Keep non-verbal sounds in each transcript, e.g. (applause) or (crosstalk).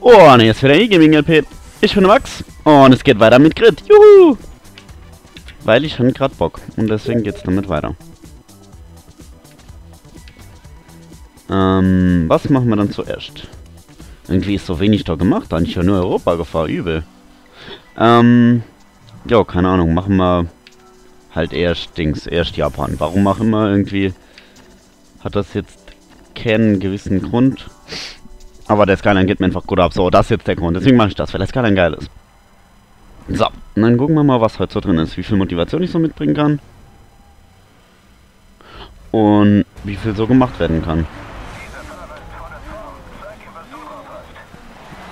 Und jetzt wieder E-Gaming LP. Ich bin Max und es geht weiter mit Grid. Juhu! Weil ich habe gerade Bock und deswegen geht's damit weiter. Ähm, was machen wir dann zuerst? Irgendwie ist so wenig da gemacht, eigentlich ja nur Europa gefahren, übel. Ähm, ja, keine Ahnung, machen wir halt erst Dings, erst Japan. Warum auch immer irgendwie hat das jetzt keinen gewissen Grund. Aber der Skyline geht mir einfach gut ab. So, das ist jetzt der Grund. Deswegen mache ich das, weil der Skyline geil ist. So, und dann gucken wir mal, was heute so drin ist. Wie viel Motivation ich so mitbringen kann. Und wie viel so gemacht werden kann.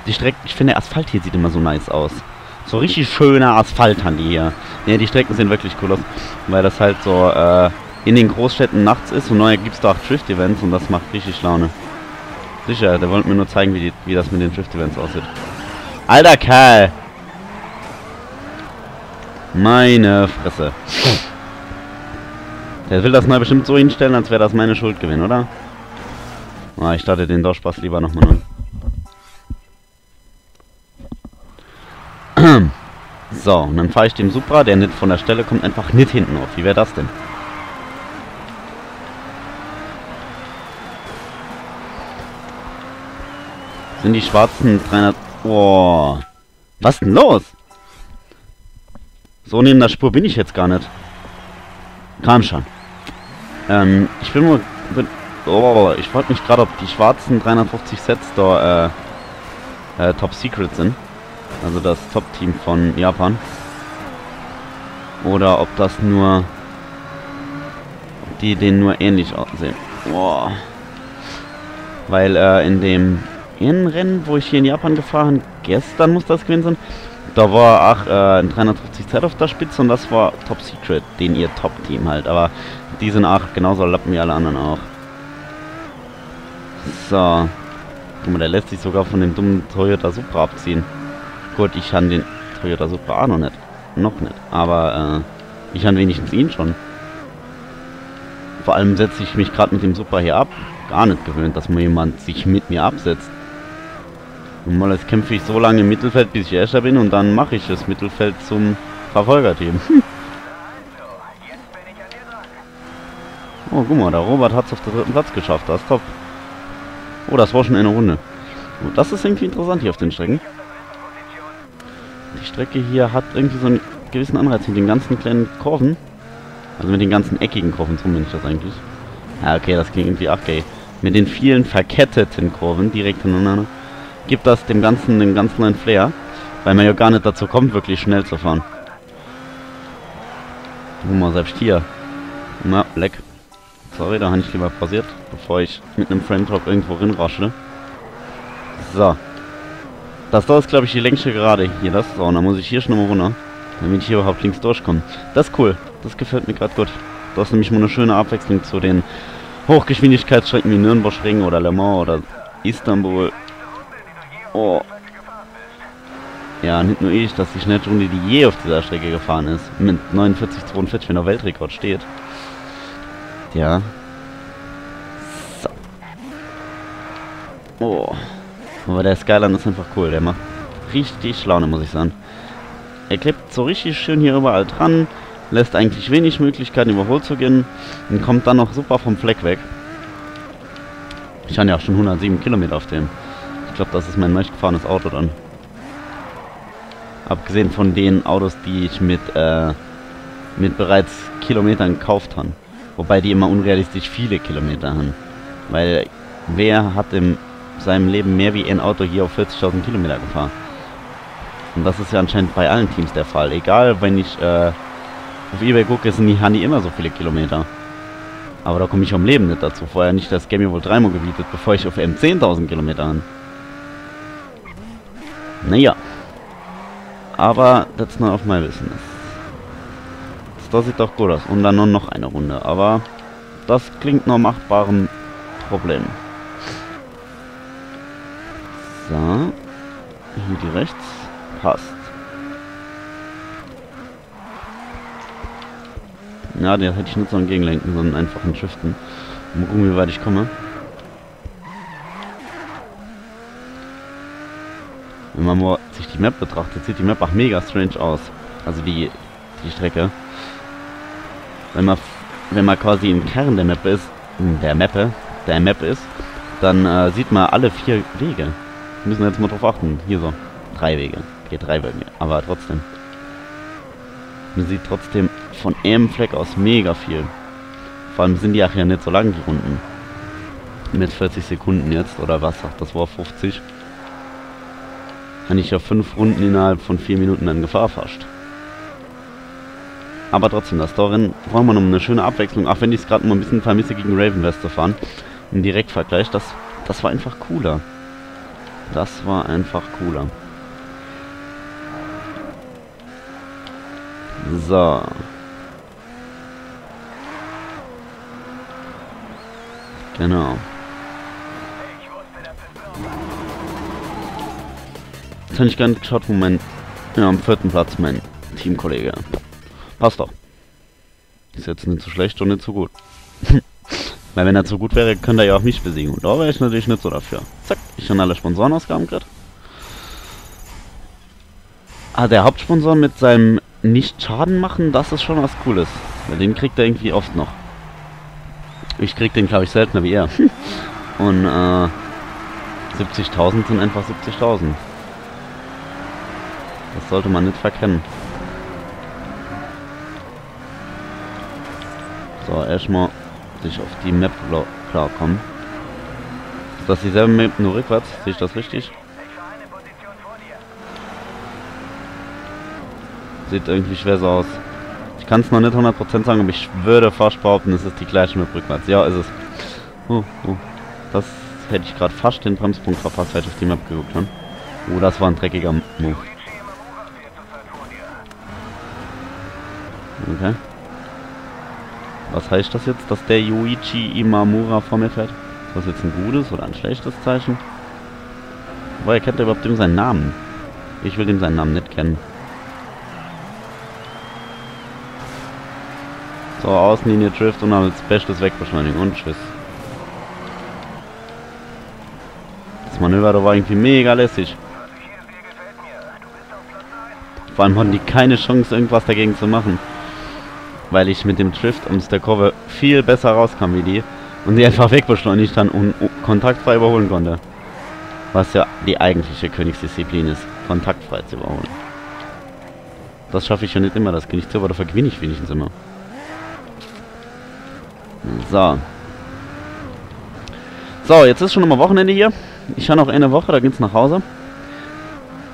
Die Strecke, ich finde, der Asphalt hier sieht immer so nice aus. So richtig schöner Asphalt haben die hier. Ne, die Strecken sehen wirklich cool aus. Weil das halt so, äh, in den Großstädten nachts ist und neu gibt es da auch Drift-Events und das macht richtig Laune. Sicher, der wollte mir nur zeigen, wie, die, wie das mit den Drift-Events aussieht. Alter Kerl! Meine Fresse. Der will das mal bestimmt so hinstellen, als wäre das meine Schuld gewesen, oder? Ah, ich starte den Dorfspaß lieber nochmal neu. (clears throat) So, und dann fahre ich dem Supra, der nicht von der Stelle kommt, einfach nicht hinten auf. Wie wäre das denn? Sind die schwarzen 300... Oh. Was denn los? So neben der Spur bin ich jetzt gar nicht. Kam schon. Ähm, ich bin nur... Bin, oh, ich wollte mich gerade, ob die schwarzen 350 Sets da, äh, äh, Top Secret sind. Also das Top-Team von Japan. Oder ob das nur... Die denen nur ähnlich aussehen. Boah. Weil, äh, in dem Rennen, wo ich hier in Japan gefahren gestern muss das gewesen sein, da war auch äh, ein 350Z auf der Spitze und das war Top Secret, den ihr Top-Team halt. Aber die sind auch genauso lappen wie alle anderen auch. So. Guck mal, der lässt sich sogar von dem dummen Toyota Supra abziehen. Gut, ich habe den Toyota Supra auch noch nicht. Noch nicht. Aber äh, ich habe wenigstens ihn schon. Vor allem setze ich mich gerade mit dem Supra hier ab. Gar nicht gewöhnt, dass mal jemand sich mit mir absetzt. Normalerweise kämpfe ich so lange im Mittelfeld, bis ich Erster bin und dann mache ich das Mittelfeld zum Verfolgerteam. (laughs) oh, guck mal, der Robert hat es auf den dritten Platz geschafft. Das ist top. Oh, das war schon eine Runde. Oh, das ist irgendwie interessant hier auf den Strecken. Die Strecke hier hat irgendwie so einen gewissen Anreiz mit den ganzen kleinen Kurven. Also mit den ganzen eckigen Kurven, so meine ich das eigentlich. Ja, okay, das klingt irgendwie auch gay. Mit den vielen verketteten Kurven direkt hintereinander gibt das dem Ganzen einen ganz neuen Flair, weil man ja gar nicht dazu kommt, wirklich schnell zu fahren. Guck mal, selbst hier. Na, leck. Sorry, da habe ich lieber pausiert, bevor ich mit einem Frame Drop irgendwo rinrasche. So. Das da ist, glaube ich, die längste Gerade hier. Das ist auch. Da muss ich hier schon mal runter, damit ich hier überhaupt links durchkomme. Das ist cool. Das gefällt mir gerade gut. Das ist nämlich mal eine schöne Abwechslung zu den Hochgeschwindigkeitsstrecken wie Nürnberg-Ring oder Le Mans oder Istanbul Oh. Ja, nicht nur ich, dass die schnellste Runde, die je auf dieser Strecke gefahren ist. Mit 49,42, wenn der Weltrekord steht. Ja. So. Oh. Aber der Skyline ist einfach cool. Der macht richtig Laune, muss ich sagen. Er klebt so richtig schön hier überall dran. Lässt eigentlich wenig Möglichkeiten, überholt zu gehen. Und kommt dann noch super vom Fleck weg. Ich habe ja auch schon 107 Kilometer auf dem glaube, das ist mein meistgefahrenes Auto dann. Abgesehen von den Autos, die ich mit, äh, mit bereits Kilometern gekauft habe. Wobei die immer unrealistisch viele Kilometer haben. Weil wer hat in seinem Leben mehr wie ein Auto hier auf 40.000 Kilometer gefahren? Und das ist ja anscheinend bei allen Teams der Fall. Egal, wenn ich äh, auf Ebay gucke, sind die, haben die immer so viele Kilometer. Aber da komme ich vom Leben nicht dazu. Vorher nicht das Game wohl dreimal gebietet, bevor ich auf M 10.000 Kilometer habe. Naja. Aber that's not of my business. Das sieht doch gut aus. Und dann nur noch eine Runde. Aber das klingt noch machbarem Problem. So. Hier die rechts. Passt. Ja, der hätte ich nicht so ein Gegenlenken, sondern einfach ein Shiften. Mal gucken, wie weit ich komme. Wenn man mal sich die Map betrachtet, sieht die Map auch mega strange aus. Also die, die Strecke. Wenn man, wenn man quasi im Kern der Map ist, der Mappe, der Map ist, dann äh, sieht man alle vier Wege. Wir müssen jetzt mal drauf achten. Hier so. Drei Wege. Okay, drei Wege. Aber trotzdem. Man sieht trotzdem von einem Fleck aus mega viel. Vor allem sind die auch ja nicht so lang, die Runden. Mit 40 Sekunden jetzt, oder was sagt das war 50. Kann ich ja fünf Runden innerhalb von vier Minuten in Gefahr fast. Aber trotzdem, das Torrennen brauchen wir noch eine schöne Abwechslung, auch wenn ich es gerade mal ein bisschen vermisse, gegen Raven West zu fahren. Im Direktvergleich, das, das war einfach cooler. Das war einfach cooler. So. Genau. Jetzt hätte ich gerne geschaut, wo mein... Ja, am vierten Platz mein Teamkollege. Passt doch. Ist jetzt nicht so schlecht und nicht so gut. (laughs) Weil wenn er zu gut wäre, könnte er ja auch mich besiegen. Und da wäre ich natürlich nicht so dafür. Zack, ich habe alle Sponsorenausgaben gekriegt. Ah, der Hauptsponsor mit seinem nicht Schaden machen, das ist schon was Cooles. Weil den kriegt er irgendwie oft noch. Ich krieg den, glaube ich, seltener wie er. (laughs) Und äh, 70.000 sind einfach 70.000. Das sollte man nicht verkennen. So, erstmal sich auf die Map klarkommen. Ist das dieselbe Map nur rückwärts? Sehe ich das richtig? Sieht irgendwie schwer so aus. Ich kann es noch nicht 100% sagen, aber ich würde fast behaupten, es ist die gleiche Map rückwärts. Ja, ist es. Oh, oh. Das hätte ich gerade fast den Bremspunkt verpasst, hätte ich auf die Map geguckt habe. Oh, das war ein dreckiger Move. Okay. Was heißt das jetzt, dass der Yuichi Imamura vor mir fährt? Ist das jetzt ein gutes oder ein schlechtes Zeichen? Woher kennt er überhaupt ihm seinen Namen? Ich will ihm seinen Namen nicht kennen. So, Außenlinie Drift und als Bestes wegbeschleunigen und tschüss. Das Manöver da war irgendwie mega lässig. Vor allem hatten die keine Chance, irgendwas dagegen zu machen. Weil ich mit dem Drift aus der Kurve viel besser rauskam wie die. Und die einfach wegbeschleunigt dann und kontaktfrei überholen konnte. Was ja die eigentliche Königsdisziplin ist, kontaktfrei zu überholen. Das schaffe ich ja nicht immer, das ich zu, aber dafür gewinne ich wenigstens immer. So. So, jetzt ist schon immer Wochenende hier. Ich habe noch eine Woche, da geht's nach Hause.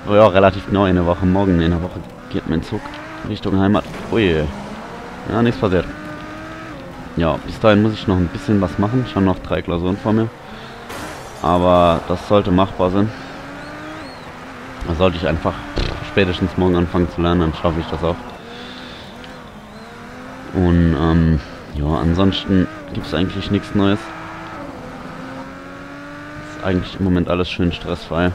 Ja, relativ genau eine Woche. Morgen in einer Woche geht mein Zug Richtung Heimat. Ui. Ja, nichts passiert. Ja, bis dahin muss ich noch ein bisschen was machen. Ich habe noch drei Klausuren vor mir. Aber das sollte machbar sein. Da sollte ich einfach spätestens morgen anfangen zu lernen, dann schaffe ich das auch. Und ähm, ja, ansonsten gibt es eigentlich nichts Neues. Ist eigentlich im Moment alles schön stressfrei.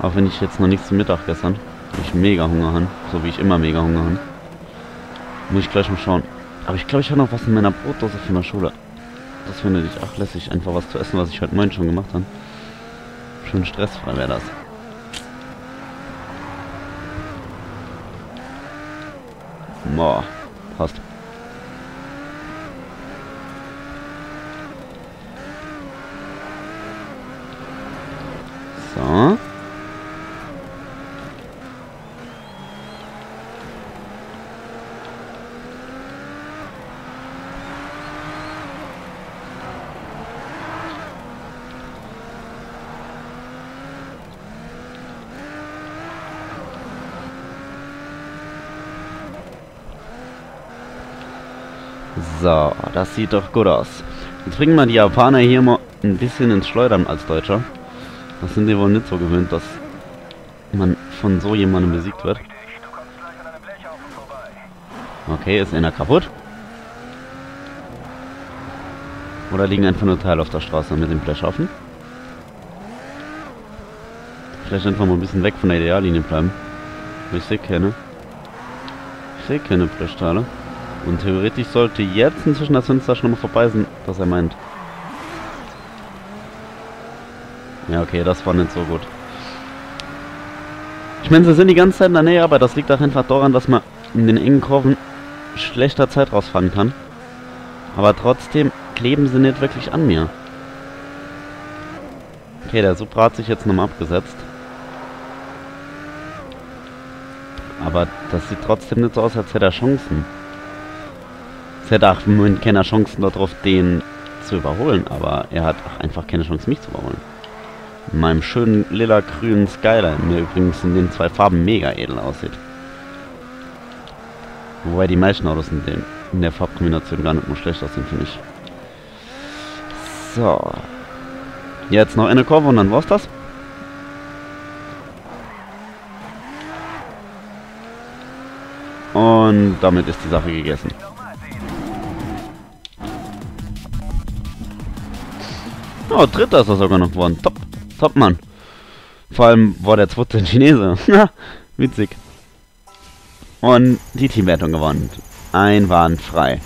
Auch wenn ich jetzt noch nichts zum Mittag gestern. Ich mega Hunger habe. So wie ich immer mega Hunger habe. Muss ich gleich mal schauen. Aber ich glaube, ich habe noch was in meiner Brotdose von der Schule. Das finde ich auch lässig. Einfach was zu essen, was ich heute Morgen schon gemacht habe. Schön stressfrei wäre das. Boah, passt. So. So, das sieht doch gut aus. Jetzt bringen wir die Japaner hier mal ein bisschen ins Schleudern als Deutscher. Das sind die wohl nicht so gewöhnt, dass man von so jemandem besiegt wird. Okay, ist einer kaputt? Oder liegen einfach nur Teile auf der Straße mit dem Blechhaufen? Vielleicht einfach mal ein bisschen weg von der Ideallinie bleiben. Ich sehe keine. Ich sehe keine Blechteile. Und theoretisch sollte jetzt inzwischen das Fenster schon mal vorbei sein, was er meint. Ja, okay, das war nicht so gut. Ich meine, sie sind die ganze Zeit in der Nähe, aber das liegt auch einfach daran, dass man in den engen Kurven schlechter Zeit rausfahren kann. Aber trotzdem kleben sie nicht wirklich an mir. Okay, der Supra hat sich jetzt nochmal abgesetzt. Aber das sieht trotzdem nicht so aus, als hätte er Chancen. Es hätte auch im Moment keine Chancen darauf, den zu überholen, aber er hat auch einfach keine Chance, mich zu überholen. In meinem schönen lila-grünen Skyline, der übrigens in den zwei Farben mega edel aussieht. Wobei die meisten Autos in, den, in der Farbkombination gar nicht nur schlecht aussehen, finde ich. So. Jetzt noch eine Kurve und dann war's das. Und damit ist die Sache gegessen. Oh, dritter ist er sogar noch geworden. Top. Top, Mann. Vor allem war der zweite ein Chinese. (laughs) Witzig. Und die Teamwertung gewonnen. Einwandfrei.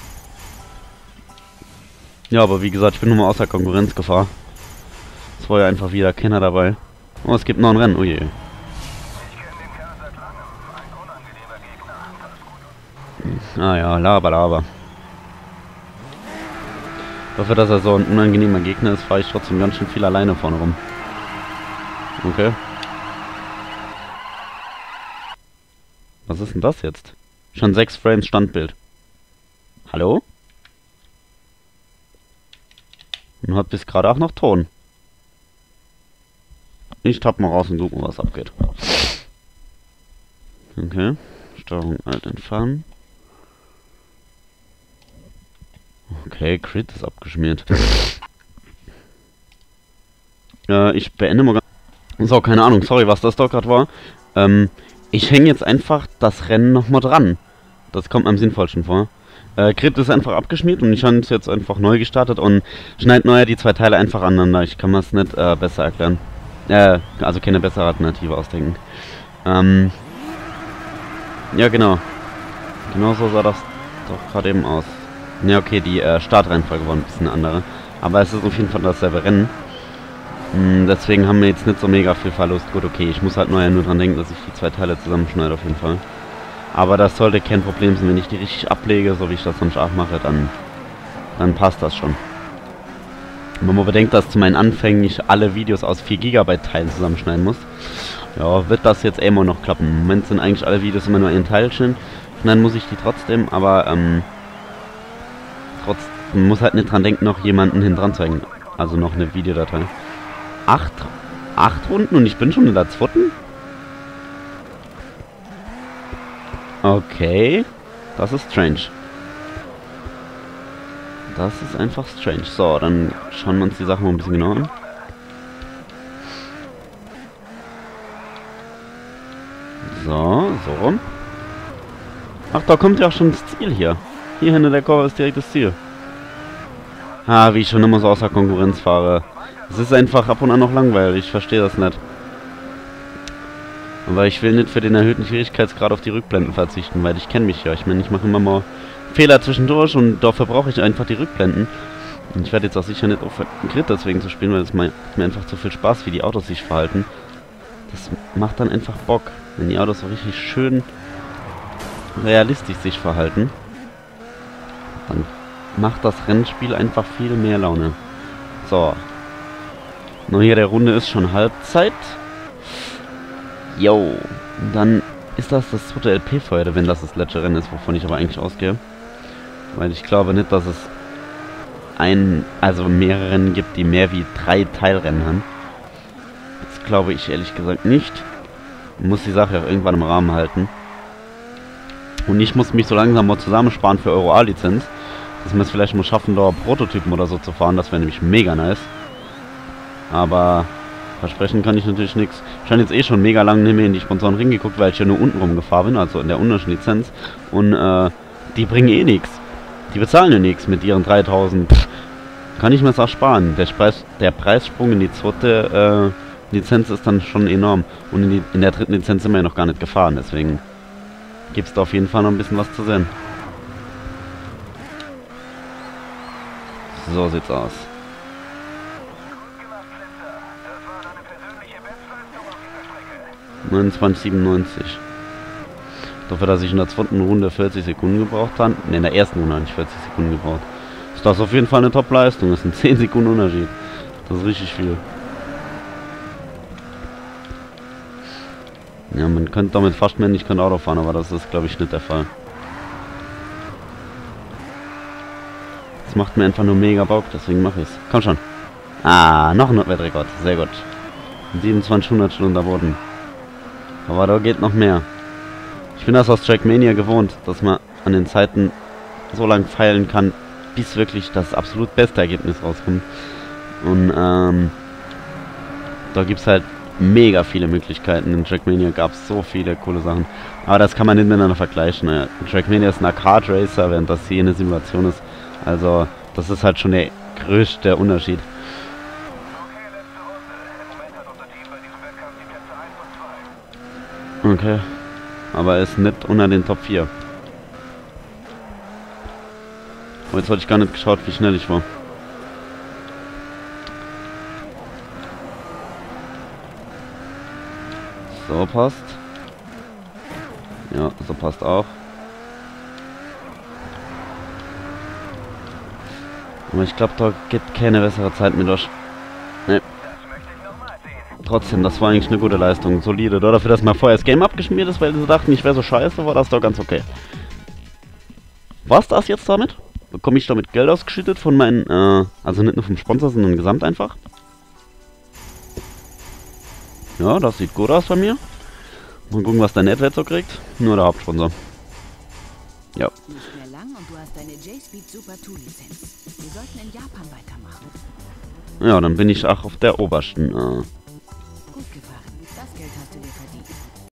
Ja, aber wie gesagt, ich bin nur mal außer Konkurrenzgefahr. Es war ja einfach wieder Kenner dabei. Oh, es gibt noch ein Rennen. Oh je. Ah ja, laber, laber. Dafür, dass er so ein unangenehmer Gegner ist, fahre ich trotzdem ganz schön viel alleine vorne rum. Okay. Was ist denn das jetzt? Schon sechs Frames Standbild. Hallo? Und hat bis gerade auch noch Ton. Ich tapp mal raus und gucken, was abgeht. Okay. Steuerung Alt entfernen. Okay, Crit ist abgeschmiert. (laughs) äh, ich beende mal ganz... So, keine Ahnung, sorry, was das da gerade war. Ähm, ich hänge jetzt einfach das Rennen nochmal dran. Das kommt am sinnvollsten vor. Äh, Crit ist einfach abgeschmiert und ich habe es jetzt einfach neu gestartet und schneidet neuer die zwei Teile einfach aneinander. Ich kann mir es nicht äh, besser erklären. Äh, also keine bessere Alternative ausdenken. Ähm, ja, genau. Genau so sah das doch gerade eben aus. Ne, okay, die äh, Startreihenfolge war ein bisschen andere. Aber es ist auf jeden Fall dasselbe Rennen. Hm, deswegen haben wir jetzt nicht so mega viel Verlust. Gut, okay, ich muss halt nur, nur dran denken, dass ich die zwei Teile zusammenschneide auf jeden Fall. Aber das sollte kein Problem sein, wenn ich die richtig ablege, so wie ich das sonst auch mache, dann, dann passt das schon. Wenn man bedenkt, dass zu meinen Anfängen ich alle Videos aus 4 GB Teilen zusammenschneiden muss, ja, wird das jetzt immer noch klappen. Im Moment sind eigentlich alle Videos immer nur ein Teilchen. Schneiden muss ich die trotzdem, aber ähm, trotzdem muss halt nicht dran denken, noch jemanden hin dran zu hängen. Also noch eine Videodatei. Acht, acht Runden und ich bin schon in der zweiten? Okay, das ist strange. Das ist einfach strange. So, dann schauen wir uns die Sachen mal ein bisschen genauer an. So, so rum. Ach, da kommt ja auch schon das Ziel hier. Hier hinter der Kurve ist direkt das Ziel. Ah, wie ich schon immer so außer Konkurrenz fahre. Es ist einfach ab und an noch langweilig, ich verstehe das nicht. Aber ich will nicht für den erhöhten Schwierigkeitsgrad auf die Rückblenden verzichten, weil ich kenne mich ja. Ich meine, ich mache immer mal Fehler zwischendurch und dafür brauche ich einfach die Rückblenden. Und ich werde jetzt auch sicher nicht auf Grid deswegen zu spielen, weil es mir einfach zu viel Spaß, wie die Autos sich verhalten. Das macht dann einfach Bock, wenn die Autos so richtig schön realistisch sich verhalten. Dann macht das Rennspiel einfach viel mehr Laune. So. Nur hier der Runde ist schon Halbzeit. Jo. Dann ist das das zweite LP-Feuer, wenn das das letzte Rennen ist, wovon ich aber eigentlich ausgehe. Weil ich glaube nicht, dass es ein, also mehrere Rennen gibt, die mehr wie drei Teilrennen haben. Das glaube ich ehrlich gesagt nicht. Muss die Sache auch irgendwann im Rahmen halten. Und ich muss mich so langsam mal zusammensparen für Euro A-Lizenz. Dass wir es vielleicht mal schaffen, da Prototypen oder so zu fahren. Das wäre nämlich mega nice. Aber versprechen kann ich natürlich nichts. Ich habe jetzt eh schon mega lange nicht mehr in die Sponsoren Ring geguckt, weil ich ja nur unten rumgefahren bin, also in der unteren Lizenz. Und äh, die bringen eh nichts. Die bezahlen ja nichts mit ihren 3000. Pff, kann ich mir das auch sparen. Der, Preis, der Preissprung in die zweite äh, Lizenz ist dann schon enorm. Und in, die, in der dritten Lizenz sind wir ja noch gar nicht gefahren. Deswegen gibt es da auf jeden Fall noch ein bisschen was zu sehen. So sieht's aus. 29,97. Dafür, dass ich in der zweiten Runde 40 Sekunden gebraucht habe. Ne, in der ersten Runde habe ich 40 Sekunden gebraucht. Ist das auf jeden Fall eine Top-Leistung. Das sind 10 Sekunden Unterschied. Das ist richtig viel. Ja, man könnte damit fast männlich kein Auto fahren, aber das ist, glaube ich, nicht der Fall. Das macht mir einfach nur mega Bock, deswegen mache ich es. Komm schon. Ah, noch ein Weltrekord. Sehr gut. 27 Hundertstel unterboten. Aber da geht noch mehr. Ich bin das aus Trackmania gewohnt, dass man an den Zeiten so lang feilen kann, bis wirklich das absolut beste Ergebnis rauskommt. Und ähm, da gibt es halt mega viele Möglichkeiten. In Trackmania gab es so viele coole Sachen. Aber das kann man nicht miteinander vergleichen. Ne? Trackmania ist ein Arcade Racer, während das hier eine Simulation ist. Also, das ist halt schon der größte Unterschied. Okay. Aber er ist nicht unter den Top 4. Oh, jetzt hatte ich gar nicht geschaut, wie schnell ich war. So passt. Ja, so passt auch. Aber ich glaube, da geht keine bessere Zeit mit durch. Nee. Trotzdem, das war eigentlich eine gute Leistung. Solide. Oder dafür, dass mal vorher das Game abgeschmiert ist, weil sie dachten, ich wäre so scheiße, war das doch ganz okay. Was das jetzt damit? Bekomme ich damit Geld ausgeschüttet von meinen, äh, also nicht nur vom Sponsor, sondern gesamt einfach? Ja, das sieht gut aus bei mir. Mal gucken, was der Netwert so kriegt. Nur der Hauptsponsor. Ja. Nicht mehr lang und du hast deine J-Speed Super 2 Lizenz. Wir sollten in Japan weitermachen. Ja, dann bin ich auch auf der obersten. Äh.